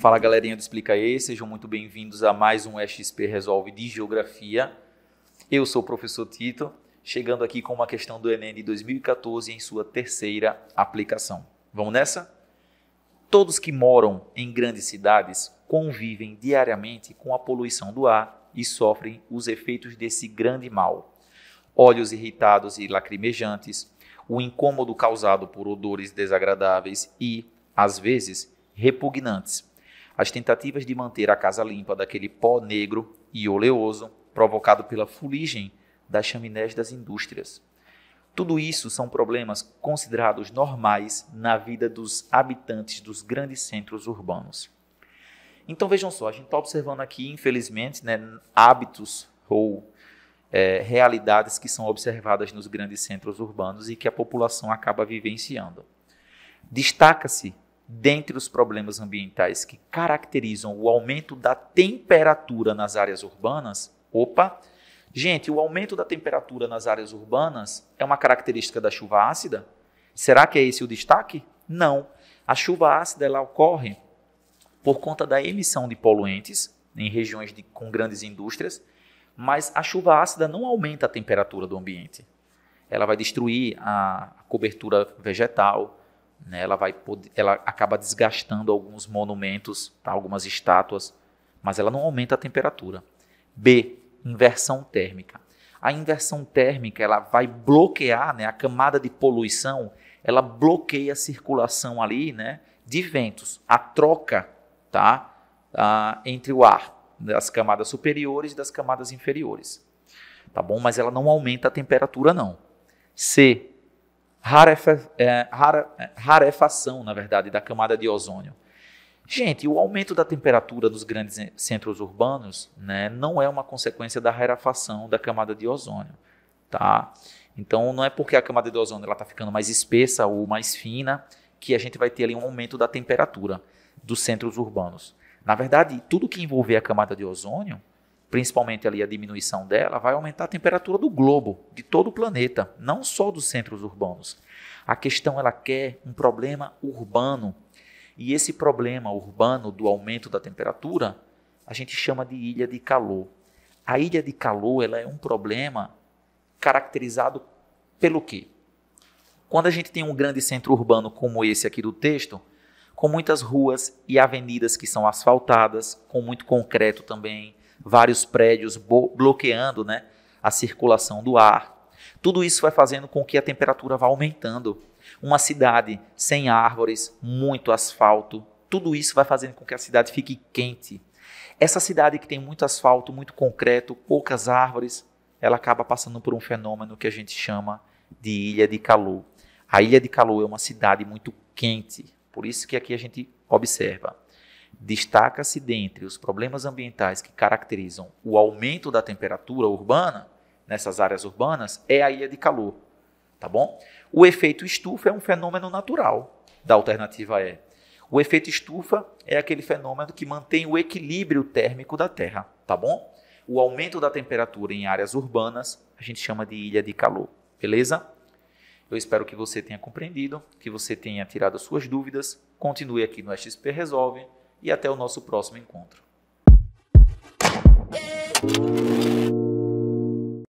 Fala galerinha do Explica E, sejam muito bem-vindos a mais um XP Resolve de Geografia. Eu sou o professor Tito, chegando aqui com uma questão do Enem de 2014 em sua terceira aplicação. Vamos nessa? Todos que moram em grandes cidades convivem diariamente com a poluição do ar e sofrem os efeitos desse grande mal. Olhos irritados e lacrimejantes, o incômodo causado por odores desagradáveis e, às vezes, repugnantes as tentativas de manter a casa limpa daquele pó negro e oleoso provocado pela fuligem das chaminés das indústrias. Tudo isso são problemas considerados normais na vida dos habitantes dos grandes centros urbanos. Então vejam só, a gente está observando aqui, infelizmente, né, hábitos ou é, realidades que são observadas nos grandes centros urbanos e que a população acaba vivenciando. Destaca-se dentre os problemas ambientais que caracterizam o aumento da temperatura nas áreas urbanas, opa, gente, o aumento da temperatura nas áreas urbanas é uma característica da chuva ácida? Será que é esse o destaque? Não. A chuva ácida ela ocorre por conta da emissão de poluentes em regiões de, com grandes indústrias, mas a chuva ácida não aumenta a temperatura do ambiente. Ela vai destruir a cobertura vegetal, né? Ela vai ela acaba desgastando alguns monumentos, tá? algumas estátuas, mas ela não aumenta a temperatura. B, inversão térmica. A inversão térmica ela vai bloquear, né, a camada de poluição, ela bloqueia a circulação ali, né, de ventos, a troca, tá, ah, entre o ar das camadas superiores e das camadas inferiores, tá bom? Mas ela não aumenta a temperatura não. C, rarefa, é, é, rarefação, na verdade, da camada de ozônio. Gente, o aumento da temperatura dos grandes centros urbanos né, não é uma consequência da rarefação da camada de ozônio. Tá? Então, não é porque a camada de ozônio está ficando mais espessa ou mais fina que a gente vai ter ali um aumento da temperatura dos centros urbanos. Na verdade, tudo que envolver a camada de ozônio principalmente ali a diminuição dela, vai aumentar a temperatura do globo, de todo o planeta, não só dos centros urbanos. A questão ela quer um problema urbano. E esse problema urbano do aumento da temperatura, a gente chama de ilha de calor. A ilha de calor, ela é um problema caracterizado pelo quê? Quando a gente tem um grande centro urbano como esse aqui do texto, com muitas ruas e avenidas que são asfaltadas, com muito concreto também, vários prédios bloqueando né, a circulação do ar. Tudo isso vai fazendo com que a temperatura vá aumentando. Uma cidade sem árvores, muito asfalto, tudo isso vai fazendo com que a cidade fique quente. Essa cidade que tem muito asfalto, muito concreto, poucas árvores, ela acaba passando por um fenômeno que a gente chama de ilha de calor. A ilha de calor é uma cidade muito quente, por isso que aqui a gente observa destaca-se dentre os problemas ambientais que caracterizam o aumento da temperatura urbana nessas áreas urbanas é a ilha de calor, tá bom? O efeito estufa é um fenômeno natural da alternativa E. O efeito estufa é aquele fenômeno que mantém o equilíbrio térmico da Terra, tá bom? O aumento da temperatura em áreas urbanas a gente chama de ilha de calor, beleza? Eu espero que você tenha compreendido, que você tenha tirado as suas dúvidas. Continue aqui no XP Resolve e até o nosso próximo encontro.